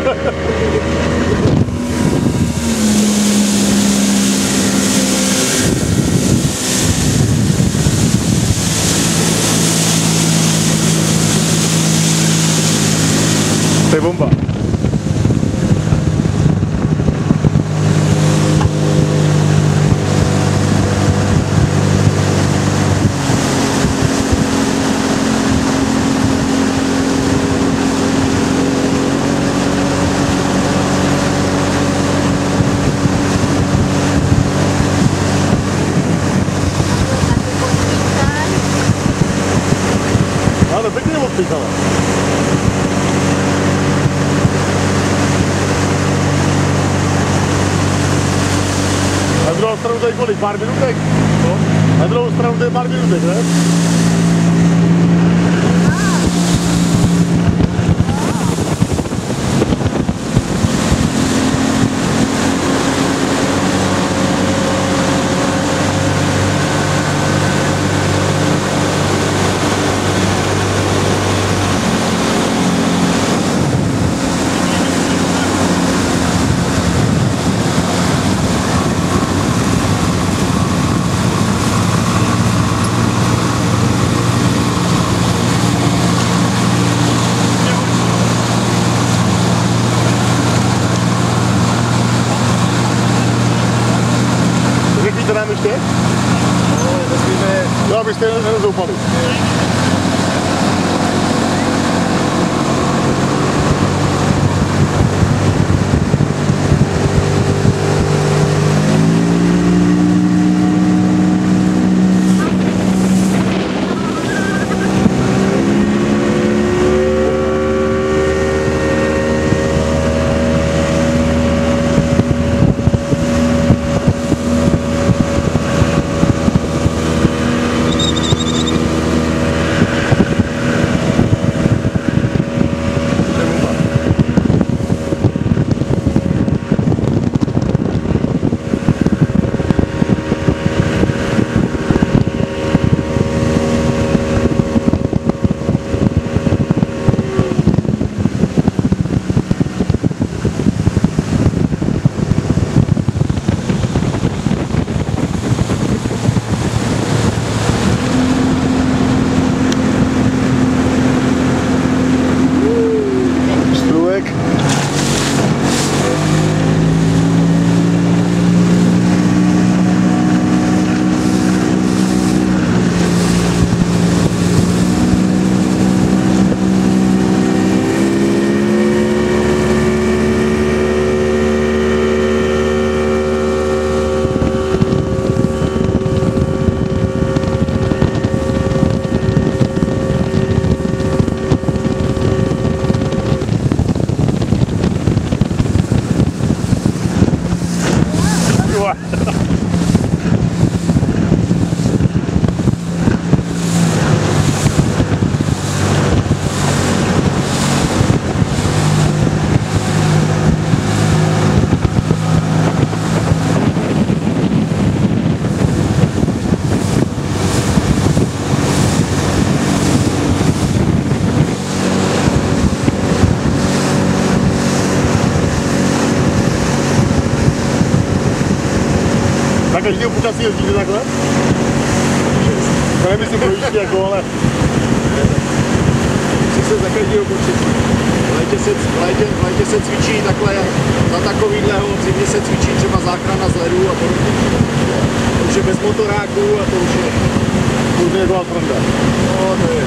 potřeba. To je bomba. Pěkně odpíchala. Na druhou stranu je kolik? Pár minutek? No. Na druhou stranu je pár minutek, ne? namens de? No, ja, we staan in de zoekman. Na každého počasí jezdíte takhle? To nemyslím projíždí jako, ale musí se za každého počasí. V létě se, v létě, v létě se cvičí takhle, za takovýhleho, v zimě se cvičí třeba záchrana z ledu a podobně. To už je bez motoráků a to už je, to už je jako no to je,